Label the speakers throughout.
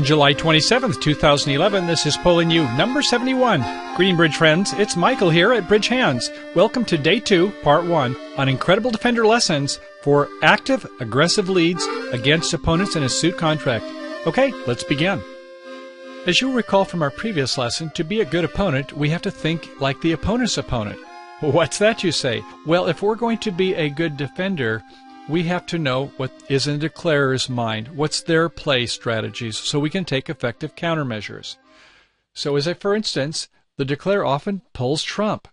Speaker 1: On July 27th, 2011, this is Polling You number 71. Greeting Bridge friends, it's Michael here at BridgeHands. Welcome to day 2, part 1, on Incredible Defender Lessons for active, aggressive leads against opponents in a suit contract. Okay, let's begin. As you'll recall from our previous lesson, to be a good opponent, we have to think like the opponent's opponent. What's that, you say? Well, if we're going to be a good defender, we have to know what is in the declarer's mind, what's their play strategies, so we can take effective countermeasures. So, as a for instance, the declarer often pulls trump.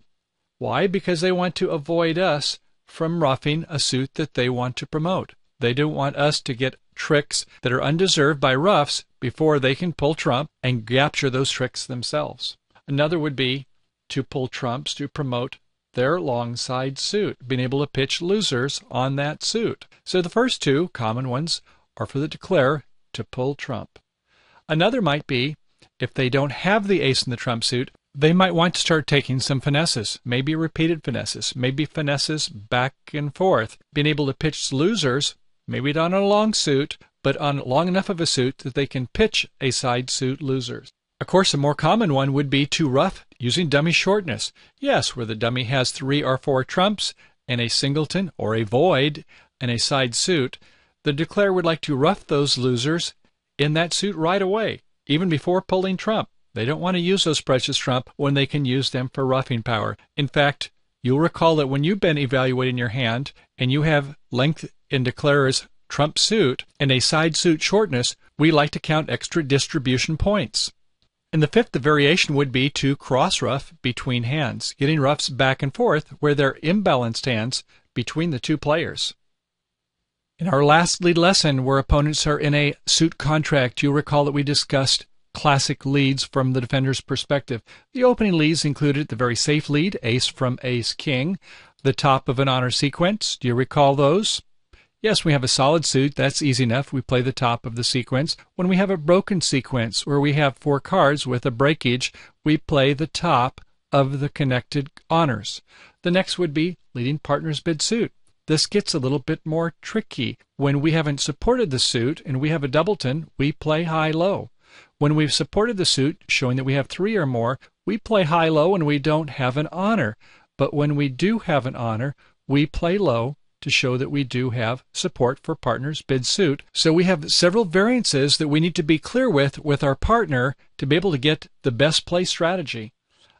Speaker 1: Why? Because they want to avoid us from ruffing a suit that they want to promote. They don't want us to get tricks that are undeserved by ruffs before they can pull trump and capture those tricks themselves. Another would be to pull trumps to promote their long side suit, being able to pitch losers on that suit. So the first two common ones are for the declarer to pull trump. Another might be if they don't have the ace in the trump suit, they might want to start taking some finesses, maybe repeated finesses, maybe finesses back and forth, being able to pitch losers, maybe not on a long suit, but on long enough of a suit that they can pitch a side suit losers. Of course, a more common one would be to ruff using dummy shortness. Yes, where the dummy has three or four trumps and a singleton or a void and a side suit, the declarer would like to ruff those losers in that suit right away, even before pulling trump. They don't want to use those precious trump when they can use them for ruffing power. In fact, you'll recall that when you've been evaluating your hand and you have length in declarer's trump suit and a side suit shortness, we like to count extra distribution points. And the fifth the variation would be to cross ruff between hands, getting ruffs back and forth where they're imbalanced hands between the two players. In our last lead lesson, where opponents are in a suit contract, you'll recall that we discussed classic leads from the defender's perspective. The opening leads included the very safe lead, ace from ace king, the top of an honor sequence. Do you recall those? Yes, we have a solid suit. That's easy enough. We play the top of the sequence. When we have a broken sequence where we have four cards with a breakage, we play the top of the connected honors. The next would be leading partner's bid suit. This gets a little bit more tricky. When we haven't supported the suit and we have a doubleton, we play high low. When we've supported the suit, showing that we have three or more, we play high low and we don't have an honor. But when we do have an honor, we play low to show that we do have support for partners bid suit. So we have several variances that we need to be clear with with our partner to be able to get the best play strategy.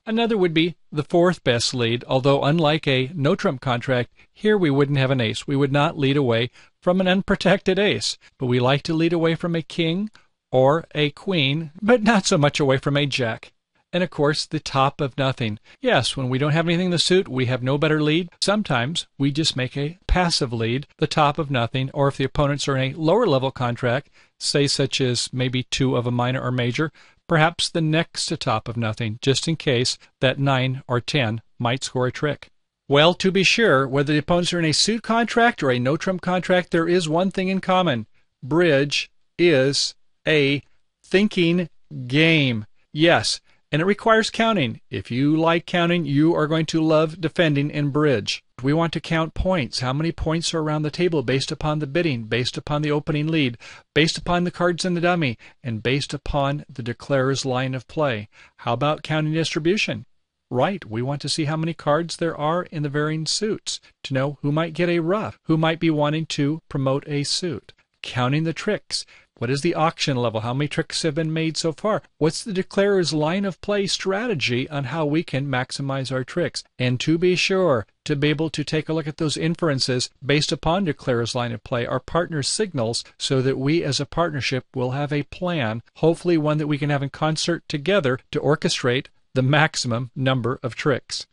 Speaker 1: Another would be the fourth best lead, although unlike a no trump contract, here we wouldn't have an ace. We would not lead away from an unprotected ace, but we like to lead away from a king or a queen, but not so much away from a jack and of course the top of nothing. Yes, when we don't have anything in the suit, we have no better lead. Sometimes we just make a passive lead, the top of nothing, or if the opponents are in a lower level contract, say such as maybe two of a minor or major, perhaps the next to top of nothing, just in case that 9 or 10 might score a trick. Well, to be sure, whether the opponents are in a suit contract or a no trump contract, there is one thing in common. Bridge is a thinking game. Yes, and it requires counting. If you like counting, you are going to love defending in bridge. We want to count points. How many points are around the table based upon the bidding, based upon the opening lead, based upon the cards in the dummy, and based upon the declarer's line of play. How about counting distribution? Right, we want to see how many cards there are in the varying suits to know who might get a ruff, who might be wanting to promote a suit. Counting the tricks. What is the auction level? How many tricks have been made so far? What's the declarer's line of play strategy on how we can maximize our tricks? And to be sure, to be able to take a look at those inferences based upon declarer's line of play, our partner signals, so that we as a partnership will have a plan, hopefully one that we can have in concert together to orchestrate the maximum number of tricks.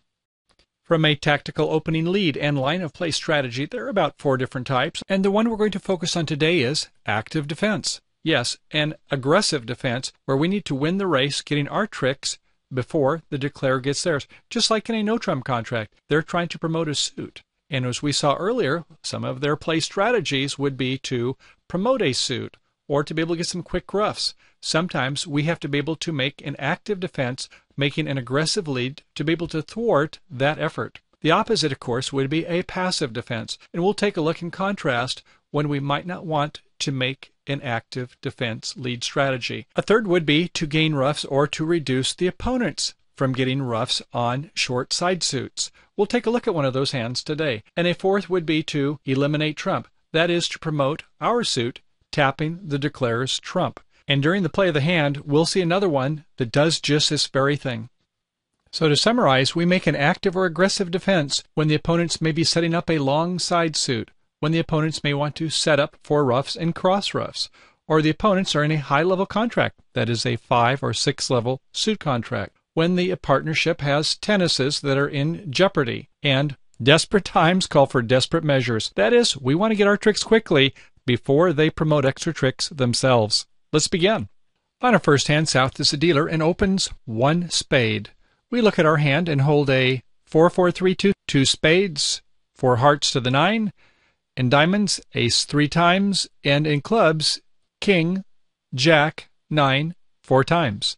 Speaker 1: From a tactical opening lead and line of play strategy, there are about four different types, and the one we're going to focus on today is active defense. Yes, an aggressive defense where we need to win the race getting our tricks before the declarer gets theirs. Just like in a no trump contract, they're trying to promote a suit. And as we saw earlier, some of their play strategies would be to promote a suit or to be able to get some quick ruffs. Sometimes we have to be able to make an active defense making an aggressive lead to be able to thwart that effort. The opposite, of course, would be a passive defense, and we'll take a look in contrast when we might not want to make an active defense lead strategy. A third would be to gain ruffs or to reduce the opponent's from getting ruffs on short side suits. We'll take a look at one of those hands today. And a fourth would be to eliminate trump. That is to promote our suit tapping the declarer's trump. And during the play of the hand, we'll see another one that does just this very thing. So to summarize, we make an active or aggressive defense when the opponents may be setting up a long side suit, when the opponents may want to set up for ruffs and cross ruffs, or the opponents are in a high level contract, that is a 5 or 6 level suit contract, when the partnership has tenaces that are in jeopardy, and desperate times call for desperate measures. That is, we want to get our tricks quickly before they promote extra tricks themselves. Let's begin. On our first hand, South is a dealer and opens one spade. We look at our hand and hold a 4 4 3 2, two spades, four hearts to the nine, in diamonds, ace three times, and in clubs, king, jack, nine, four times.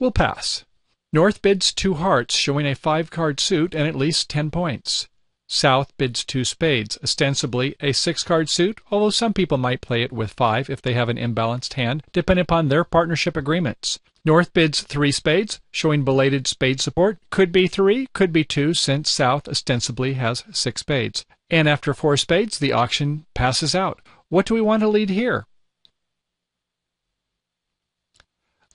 Speaker 1: We'll pass. North bids two hearts, showing a five card suit and at least ten points. South bids two spades, ostensibly a six card suit, although some people might play it with five if they have an imbalanced hand, depending upon their partnership agreements. North bids three spades, showing belated spade support. Could be three, could be two, since South ostensibly has six spades. And after four spades, the auction passes out. What do we want to lead here?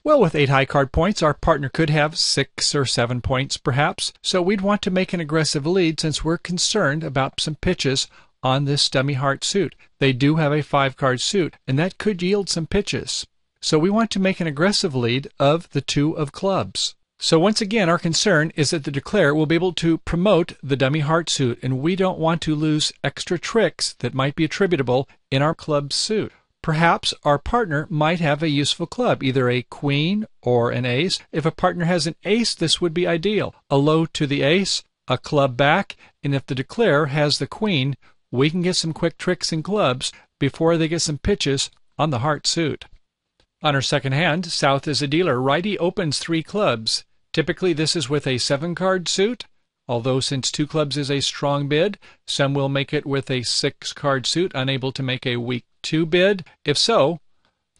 Speaker 1: Well, with eight high card points, our partner could have six or seven points perhaps, so we'd want to make an aggressive lead since we're concerned about some pitches on this dummy heart suit. They do have a five card suit, and that could yield some pitches. So we want to make an aggressive lead of the two of clubs. So once again, our concern is that the declare will be able to promote the dummy heart suit, and we don't want to lose extra tricks that might be attributable in our club suit. Perhaps our partner might have a useful club, either a queen or an ace. If a partner has an ace, this would be ideal. A low to the ace, a club back, and if the declarer has the queen, we can get some quick tricks in clubs before they get some pitches on the heart suit. On our second hand, South is a dealer. Righty opens three clubs. Typically, this is with a seven card suit. Although since two clubs is a strong bid, some will make it with a six card suit, unable to make a weak two bid? If so,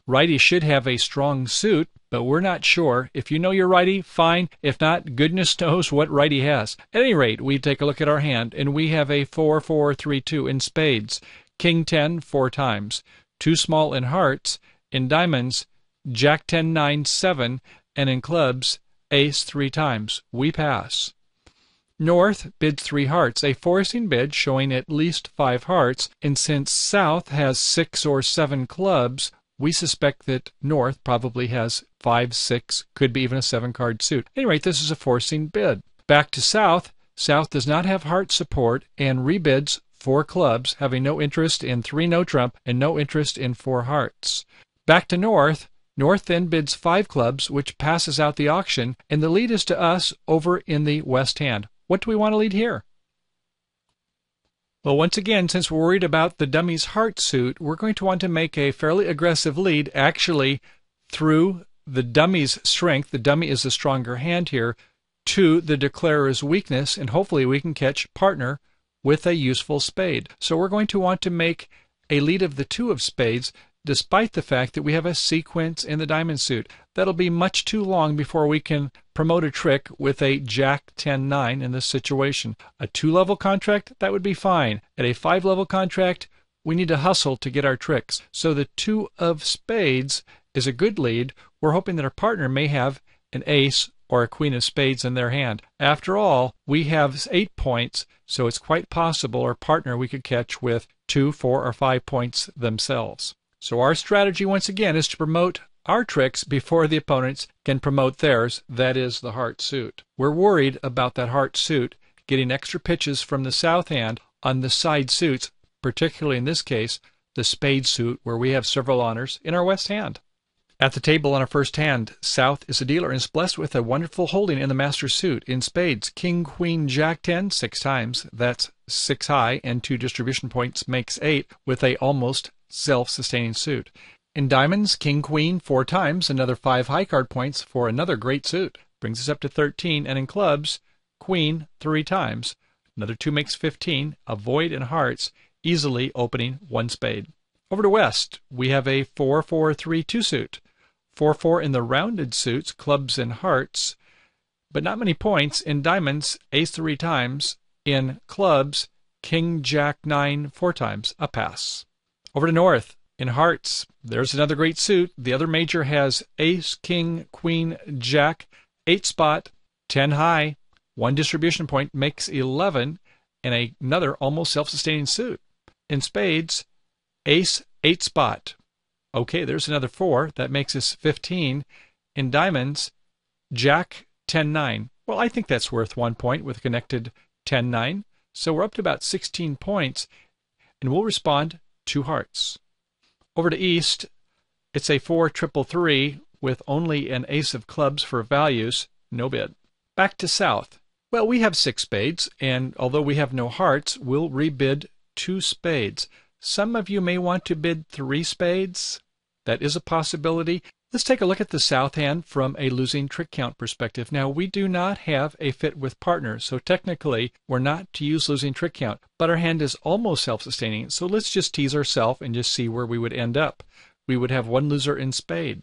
Speaker 1: righty should have a strong suit, but we're not sure. If you know your righty, fine. If not, goodness knows what righty has. At any rate, we take a look at our hand, and we have a 4 4 3 2 in spades, king 10 four times, two small in hearts, in diamonds, jack 10 9 7, and in clubs, ace three times. We pass. North bids three hearts, a forcing bid showing at least five hearts, and since South has six or seven clubs, we suspect that North probably has five, six, could be even a seven card suit. At any rate, this is a forcing bid. Back to South, South does not have heart support and rebids four clubs, having no interest in three no trump and no interest in four hearts. Back to North, North then bids five clubs, which passes out the auction, and the lead is to us over in the west hand. What do we want to lead here? Well, once again, since we're worried about the dummy's heart suit, we're going to want to make a fairly aggressive lead actually through the dummy's strength. The dummy is the stronger hand here to the declarer's weakness, and hopefully we can catch partner with a useful spade. So we're going to want to make a lead of the two of spades despite the fact that we have a sequence in the diamond suit. That'll be much too long before we can promote a trick with a Jack 10 9 in this situation. A two level contract, that would be fine. At a five level contract, we need to hustle to get our tricks. So the two of spades is a good lead. We're hoping that our partner may have an ace or a queen of spades in their hand. After all, we have eight points, so it's quite possible our partner we could catch with two, four, or five points themselves. So our strategy once again is to promote our tricks before the opponents can promote theirs, that is the heart suit. We're worried about that heart suit getting extra pitches from the south hand on the side suits, particularly in this case, the spade suit where we have several honors in our west hand. At the table on our first hand, South is a dealer and is blessed with a wonderful holding in the master suit in spades. King, Queen, Jack 10, six times. That's six high, and two distribution points makes eight with a almost self-sustaining suit. In diamonds, king, queen, four times, another five high card points for another great suit. Brings us up to 13. And in clubs, queen, three times. Another two makes 15. A void in hearts, easily opening one spade. Over to West, we have a 4-4-3-2 suit. 4-4 in the rounded suits, clubs and hearts, but not many points. In diamonds, ace three times. In clubs, king, jack, nine, four times. A pass. Over to North, in hearts, there's another great suit. The other major has ace, king, queen, jack, eight spot, ten high. One distribution point makes 11, and another almost self sustaining suit. In spades, ace, eight spot. Okay, there's another four. That makes us 15. In diamonds, jack, 10 9. Well, I think that's worth one point with connected 10 9. So we're up to about 16 points, and we'll respond two hearts. Over to East, it's a 4 triple 3 with only an ace of clubs for values, no bid. Back to South. Well, we have six spades, and although we have no hearts, we'll rebid two spades. Some of you may want to bid three spades. That is a possibility. Let's take a look at the south hand from a losing trick count perspective. Now, we do not have a fit with partners, so technically we're not to use losing trick count, but our hand is almost self-sustaining, so let's just tease ourselves and just see where we would end up. We would have one loser in spade.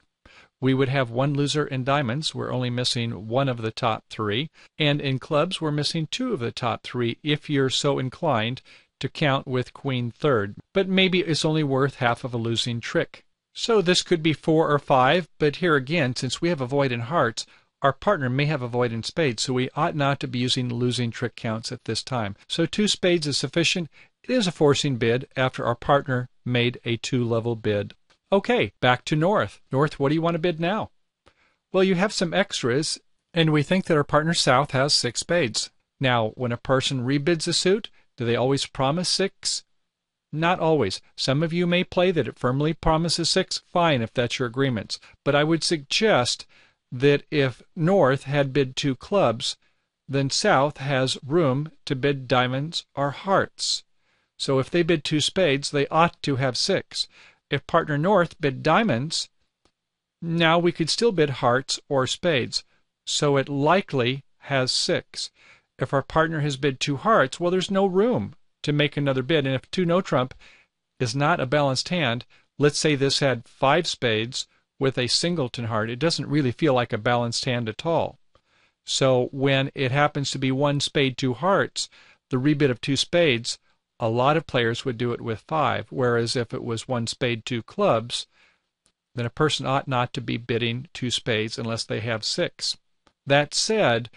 Speaker 1: We would have one loser in diamonds. We're only missing one of the top three. And in clubs, we're missing two of the top three if you're so inclined to count with queen third. But maybe it's only worth half of a losing trick. So this could be four or five, but here again, since we have a void in hearts, our partner may have a void in spades, so we ought not to be using losing trick counts at this time. So two spades is sufficient. It is a forcing bid after our partner made a two level bid Okay, back to North. North, what do you want to bid now? Well, you have some extras, and we think that our partner South has six spades. Now, when a person rebids a suit, do they always promise six? Not always. Some of you may play that it firmly promises six. Fine, if that's your agreements. But I would suggest that if North had bid two clubs, then South has room to bid diamonds or hearts. So if they bid two spades, they ought to have six. If partner North bid diamonds, now we could still bid hearts or spades, so it likely has six. If our partner has bid two hearts, well, there's no room to make another bid. And if two no trump is not a balanced hand, let's say this had five spades with a singleton heart, it doesn't really feel like a balanced hand at all. So when it happens to be one spade, two hearts, the rebid of two spades, a lot of players would do it with five, whereas if it was one spade, two clubs, then a person ought not to be bidding two spades unless they have six. That said,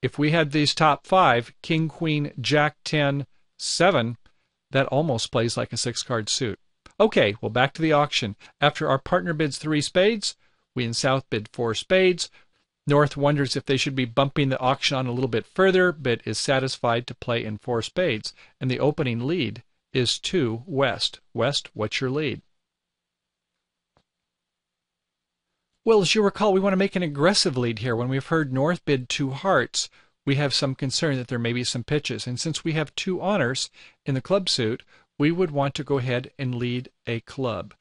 Speaker 1: if we had these top five, king, queen, jack, ten, seven, that almost plays like a six card suit. Okay, well, back to the auction. After our partner bids three spades, we in South bid four spades. North wonders if they should be bumping the auction on a little bit further, but is satisfied to play in four spades. And the opening lead is to West. West, what's your lead? Well, as you recall, we want to make an aggressive lead here. When we've heard North bid two hearts, we have some concern that there may be some pitches. And since we have two honors in the club suit, we would want to go ahead and lead a club.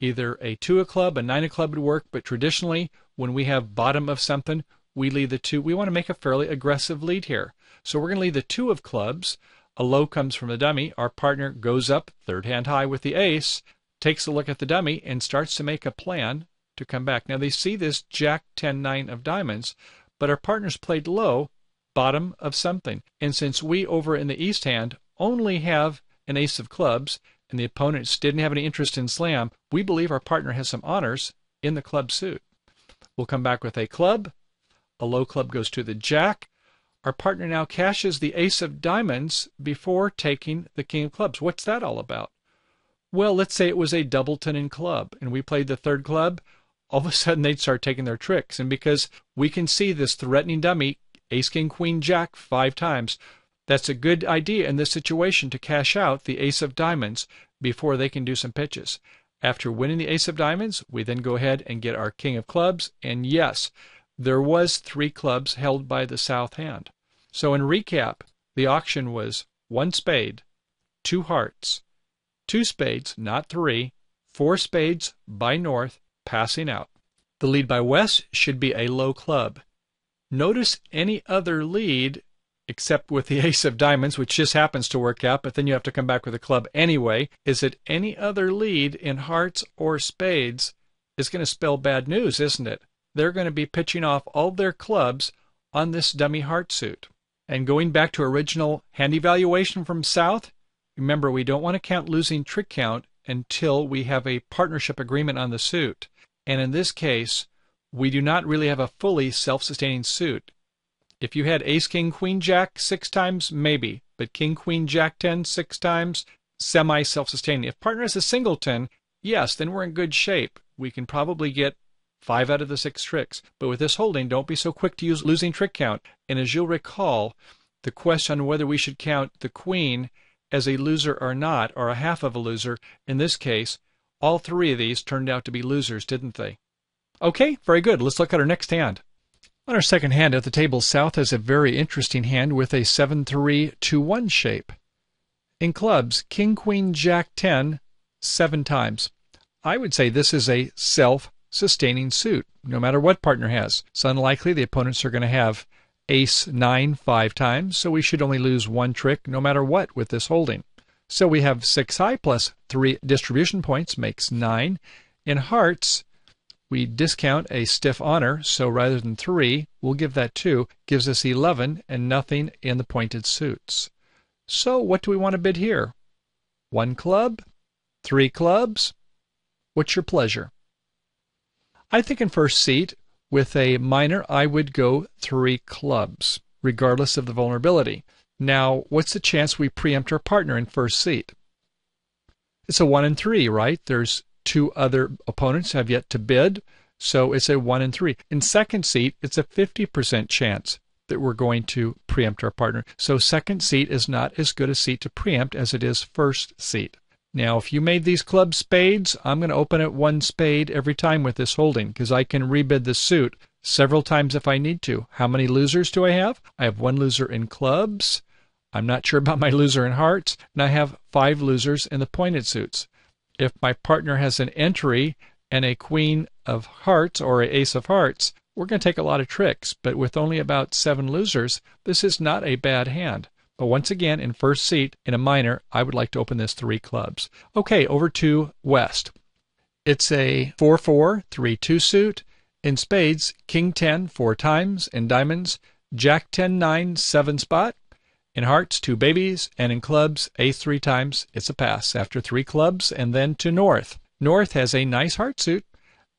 Speaker 1: Either a two a club, a nine a club would work, but traditionally when we have bottom of something, we lead the two. We want to make a fairly aggressive lead here. So we're going to lead the two of clubs. A low comes from the dummy. Our partner goes up third hand high with the ace, takes a look at the dummy, and starts to make a plan to come back. Now they see this Jack 10 9 of diamonds, but our partner's played low, bottom of something. And since we over in the east hand only have an ace of clubs, and the opponents didn't have any interest in slam, we believe our partner has some honors in the club suit. We'll come back with a club. A low club goes to the jack. Our partner now cashes the ace of diamonds before taking the king of clubs. What's that all about? Well, let's say it was a doubleton in club and we played the third club. All of a sudden they'd start taking their tricks. And because we can see this threatening dummy, ace, king, queen, jack, five times, that's a good idea in this situation to cash out the ace of diamonds before they can do some pitches. After winning the ace of diamonds, we then go ahead and get our king of clubs. And yes, there was three clubs held by the south hand. So in recap, the auction was one spade, two hearts, two spades, not three, four spades by north, passing out. The lead by west should be a low club. Notice any other lead except with the ace of diamonds, which just happens to work out, but then you have to come back with a club anyway, is that any other lead in hearts or spades is going to spell bad news, isn't it? They're going to be pitching off all their clubs on this dummy heart suit. And going back to original hand evaluation from South, remember we don't want to count losing trick count until we have a partnership agreement on the suit. And in this case, we do not really have a fully self-sustaining suit. If you had ace, king, queen, jack six times, maybe. But king, queen, jack ten six times, semi self-sustaining. If partner has a singleton, yes, then we're in good shape. We can probably get five out of the six tricks. But with this holding, don't be so quick to use losing trick count. And as you'll recall, the question on whether we should count the queen as a loser or not, or a half of a loser, in this case, all three of these turned out to be losers, didn't they? Okay, very good. Let's look at our next hand. On our second hand at the table, South has a very interesting hand with a 7-3-2-1 shape. In clubs, King, Queen, Jack 10, seven times. I would say this is a self-sustaining suit, no matter what partner has. It's unlikely the opponents are going to have Ace 9 five times, so we should only lose one trick no matter what with this holding. So we have 6 high plus 3 distribution points makes 9. In hearts, we discount a stiff honor, so rather than 3, we'll give that 2, gives us 11 and nothing in the pointed suits. So what do we want to bid here? One club? Three clubs? What's your pleasure? I think in first seat, with a minor, I would go three clubs, regardless of the vulnerability. Now, what's the chance we preempt our partner in first seat? It's a one in three, right? There's two other opponents have yet to bid, so it's a 1 in 3. In second seat, it's a 50% chance that we're going to preempt our partner. So second seat is not as good a seat to preempt as it is first seat. Now, if you made these club spades, I'm going to open at one spade every time with this holding because I can rebid the suit several times if I need to. How many losers do I have? I have one loser in clubs. I'm not sure about my loser in hearts, and I have five losers in the pointed suits if my partner has an entry and a queen of hearts or a ace of hearts, we're going to take a lot of tricks. But with only about seven losers, this is not a bad hand. But once again, in first seat, in a minor, I would like to open this three clubs. Okay, over to West. It's a 4 4, 3 2 suit. In spades, King 10 four times. In diamonds, Jack 10 9, seven spot. In hearts, two babies, and in clubs, ace three times. It's a pass after three clubs, and then to North. North has a nice heart suit.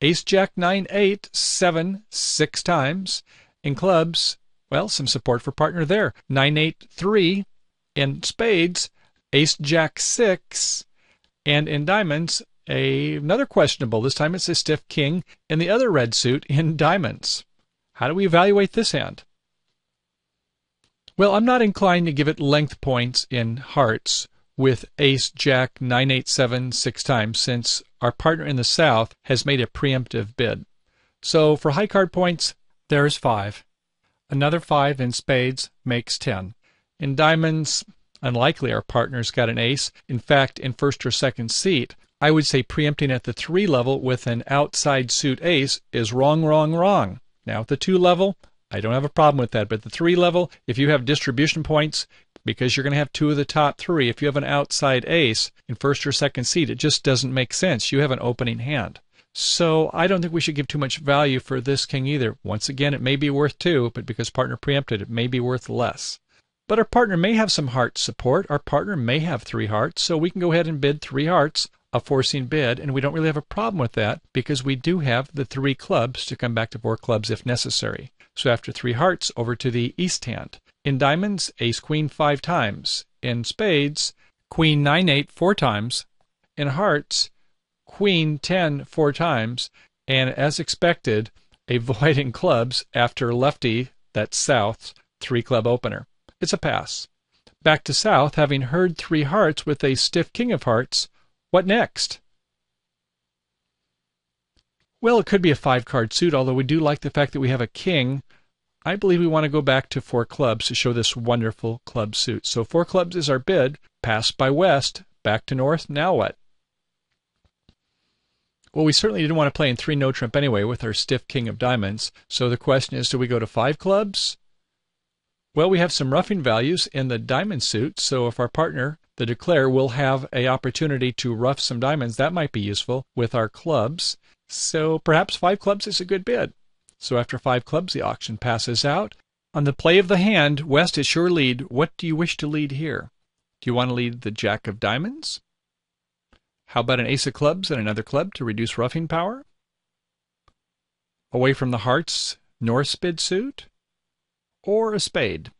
Speaker 1: Ace Jack nine eight seven six times. In clubs, well, some support for partner there. Nine eight three. In spades, Ace Jack six, and in diamonds, a, another questionable. This time it's a stiff king in the other red suit in diamonds. How do we evaluate this hand? Well, I'm not inclined to give it length points in hearts with ace jack 987 six times since our partner in the south has made a preemptive bid. So for high card points, there's five. Another five in spades makes ten. In diamonds, unlikely our partner's got an ace. In fact, in first or second seat, I would say preempting at the three level with an outside suit ace is wrong, wrong, wrong. Now at the two level, I don't have a problem with that. But the three level, if you have distribution points, because you're going to have two of the top three, if you have an outside ace in first or second seat, it just doesn't make sense. You have an opening hand. So I don't think we should give too much value for this king either. Once again, it may be worth two, but because partner preempted, it may be worth less. But our partner may have some heart support. Our partner may have three hearts, so we can go ahead and bid three hearts, a forcing bid, and we don't really have a problem with that because we do have the three clubs to come back to four clubs if necessary. So after three hearts, over to the east hand. In diamonds, ace queen five times. In spades, queen nine eight four times. In hearts, queen ten four times. And as expected, a void in clubs after lefty, that's south, three club opener. It's a pass. Back to south, having heard three hearts with a stiff king of hearts. What next? Well, it could be a five card suit, although we do like the fact that we have a king. I believe we want to go back to four clubs to show this wonderful club suit. So four clubs is our bid. Passed by West, back to North. Now what? Well, we certainly didn't want to play in three no trump anyway with our stiff king of diamonds. So the question is, do we go to five clubs? Well, we have some ruffing values in the diamond suit, so if our partner, the declare, will have a opportunity to ruff some diamonds, that might be useful with our clubs. So perhaps five clubs is a good bid. So after five clubs, the auction passes out. On the play of the hand, West is sure lead. What do you wish to lead here? Do you want to lead the Jack of Diamonds? How about an Ace of Clubs and another club to reduce ruffing power? Away from the hearts, North spade suit? Or a spade?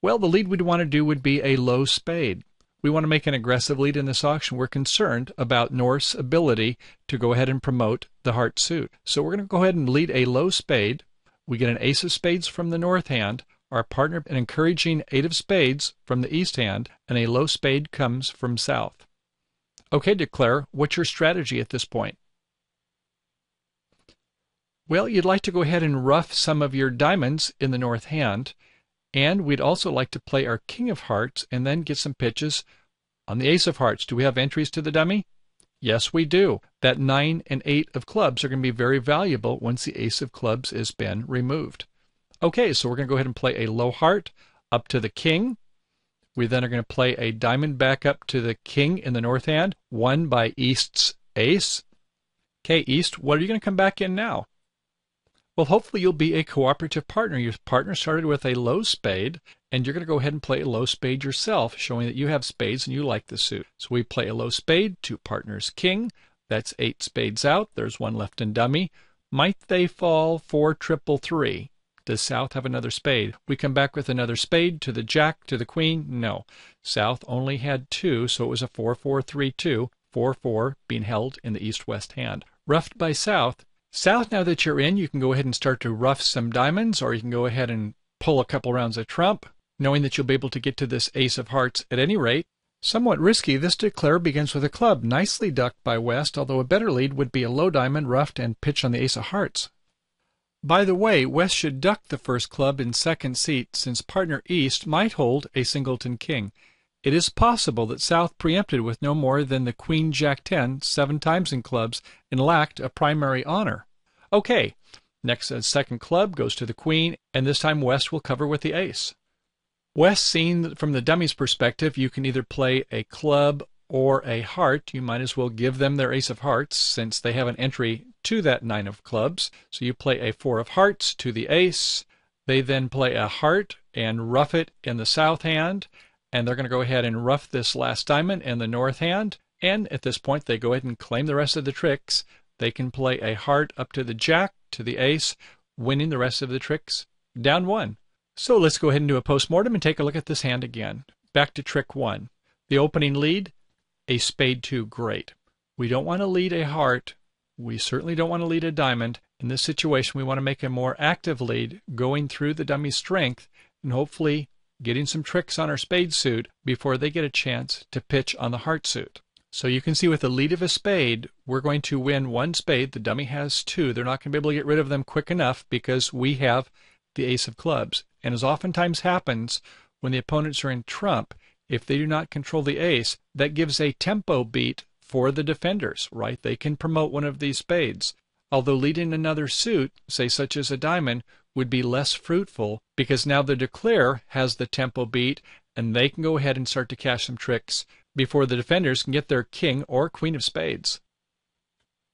Speaker 1: Well, the lead we'd want to do would be a low spade. We want to make an aggressive lead in this auction. We're concerned about North's ability to go ahead and promote the heart suit. So we're going to go ahead and lead a low spade. We get an ace of spades from the north hand, our partner an encouraging eight of spades from the east hand, and a low spade comes from south. Okay, declare, what's your strategy at this point? Well, you'd like to go ahead and ruff some of your diamonds in the north hand and we'd also like to play our King of Hearts and then get some pitches on the Ace of Hearts. Do we have entries to the dummy? Yes, we do. That 9 and 8 of clubs are going to be very valuable once the Ace of Clubs has been removed. Okay, so we're going to go ahead and play a low heart up to the King. We then are going to play a diamond back up to the King in the north hand, won by East's Ace. Okay, East, what are you going to come back in now? Well, hopefully you'll be a cooperative partner. Your partner started with a low spade, and you're going to go ahead and play a low spade yourself, showing that you have spades and you like the suit. So we play a low spade, to partners king. That's eight spades out. There's one left in dummy. Might they fall four triple three? Does South have another spade? We come back with another spade to the Jack, to the Queen. No. South only had two, so it was a 4 4 3 2. 4 4 being held in the East West hand. Ruffed by South, South, now that you're in, you can go ahead and start to ruff some diamonds, or you can go ahead and pull a couple rounds of trump, knowing that you'll be able to get to this ace of hearts at any rate. Somewhat risky, this declare begins with a club, nicely ducked by West, although a better lead would be a low diamond ruffed and pitch on the ace of hearts. By the way, West should duck the first club in second seat, since partner East might hold a singleton king. It is possible that South preempted with no more than the Queen Jack 10 seven times in clubs and lacked a primary honor. Okay, next uh, second club goes to the Queen, and this time West will cover with the ace. West, seen from the dummy's perspective, you can either play a club or a heart. You might as well give them their ace of hearts since they have an entry to that nine of clubs. So you play a four of hearts to the ace. They then play a heart and ruff it in the south hand and they're going to go ahead and ruff this last diamond in the north hand. And at this point, they go ahead and claim the rest of the tricks. They can play a heart up to the jack, to the ace, winning the rest of the tricks. Down one. So let's go ahead and do a postmortem and take a look at this hand again. Back to trick one. The opening lead, a spade two, great. We don't want to lead a heart. We certainly don't want to lead a diamond. In this situation, we want to make a more active lead, going through the dummy's strength, and hopefully getting some tricks on our spade suit before they get a chance to pitch on the heart suit. So you can see with the lead of a spade, we're going to win one spade. The dummy has two. They're not going to be able to get rid of them quick enough because we have the ace of clubs. And as oftentimes happens when the opponents are in trump, if they do not control the ace, that gives a tempo beat for the defenders, right? They can promote one of these spades. Although leading another suit, say such as a diamond, would be less fruitful because now the declare has the tempo beat and they can go ahead and start to cash some tricks before the defenders can get their king or queen of spades.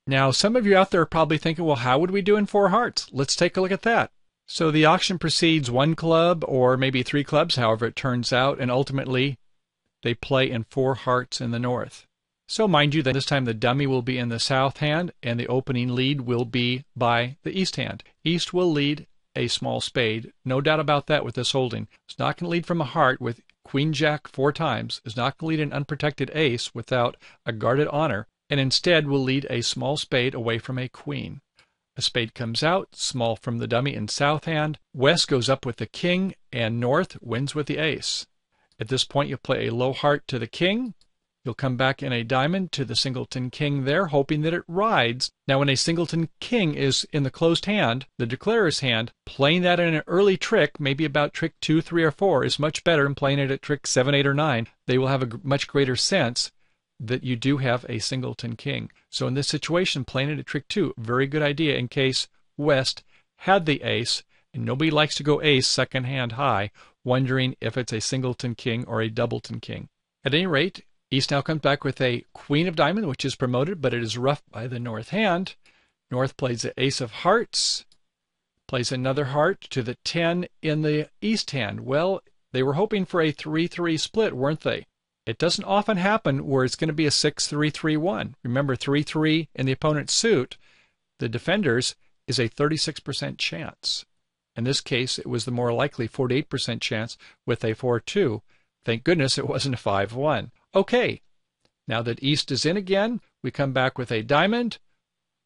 Speaker 1: Now, some of you out there are probably thinking, well, how would we do in four hearts? Let's take a look at that. So the auction proceeds one club or maybe three clubs, however it turns out, and ultimately they play in four hearts in the north. So mind you that this time the dummy will be in the south hand and the opening lead will be by the east hand. East will lead a small spade. No doubt about that with this holding. It's not going to lead from a heart with Queen Jack four times. It's not going to lead an unprotected ace without a guarded honor, and instead will lead a small spade away from a queen. A spade comes out, small from the dummy in south hand. West goes up with the king, and north wins with the ace. At this point, you play a low heart to the king, You'll come back in a diamond to the singleton king there, hoping that it rides. Now, when a singleton king is in the closed hand, the declarer's hand, playing that in an early trick, maybe about trick two, three, or four, is much better than playing it at trick seven, eight, or nine. They will have a much greater sense that you do have a singleton king. So in this situation, playing it at trick two, very good idea in case West had the ace And nobody likes to go ace second hand high, wondering if it's a singleton king or a doubleton king. At any rate, East now comes back with a queen of diamond, which is promoted, but it is ruffed by the north hand. North plays the ace of hearts, plays another heart to the 10 in the east hand. Well, they were hoping for a 3-3 split, weren't they? It doesn't often happen where it's going to be a 6-3-3-1. Remember, 3-3 in the opponent's suit, the defenders, is a 36% chance. In this case, it was the more likely 48% chance with a 4-2. Thank goodness it wasn't a 5-1. Okay, now that East is in again, we come back with a diamond.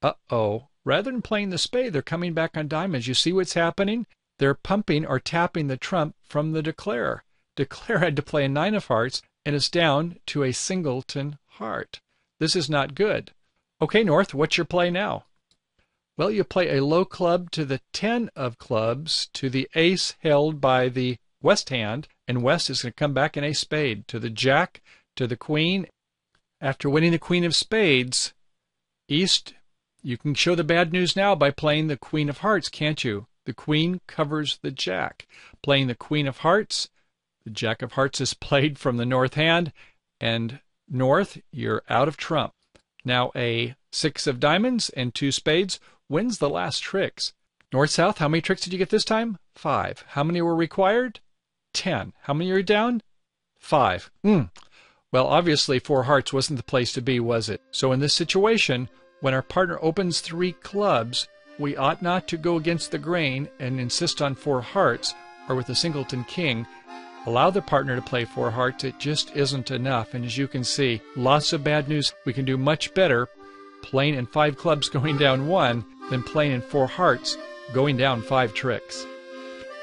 Speaker 1: Uh-oh. Rather than playing the spade, they're coming back on diamonds. You see what's happening? They're pumping or tapping the trump from the declarer. Declare had to play a nine of hearts, and it's down to a singleton heart. This is not good. Okay, North, what's your play now? Well, you play a low club to the 10 of clubs, to the ace held by the west hand, and west is going to come back in a spade, to the jack, to the queen. After winning the queen of spades, east, you can show the bad news now by playing the queen of hearts, can't you? The queen covers the jack. Playing the queen of hearts, the jack of hearts is played from the north hand, and north, you're out of trump. Now a six of diamonds and two spades wins the last tricks. North South, how many tricks did you get this time? Five. How many were required? Ten. How many are you down? Five. Mm. Well, obviously, four hearts wasn't the place to be, was it? So in this situation, when our partner opens three clubs, we ought not to go against the grain and insist on four hearts, or with a singleton king, allow the partner to play four hearts. It just isn't enough. And as you can see, lots of bad news. We can do much better playing in five clubs going down one than playing in four hearts, going down five tricks.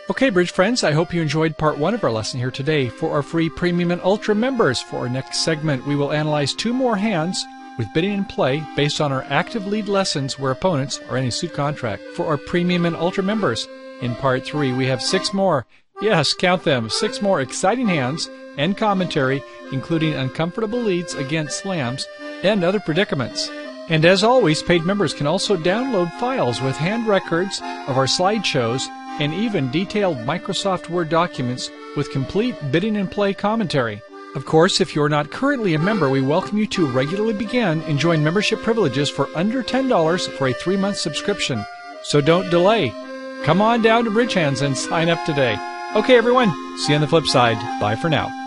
Speaker 1: Okay, bridge friends, I hope you enjoyed part one of our lesson here today. For our free premium and ultra members, for our next segment, we will analyze two more hands with bidding and play based on our active lead lessons where opponents are in a suit contract. For our premium and ultra members, in part three, we have six more. Yes, count them. Six more exciting hands and commentary, including uncomfortable leads against slams and other predicaments. And as always, paid members can also download files with hand records of our slideshows and even detailed Microsoft Word documents with complete bidding and play commentary. Of course, if you're not currently a member, we welcome you to regularly begin enjoying membership privileges for under $10 for a three month subscription. So don't delay. Come on down to BridgeHands and sign up today. Okay, everyone, see you on the flip side. Bye for now.